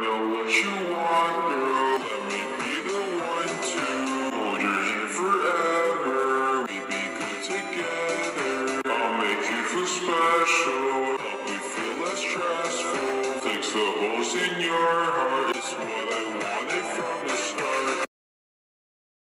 know what you want, girl. Let me be the one to hold your hand forever. We be good together. I'll make you feel special. Help you feel less stressful. Fix the holes in your heart.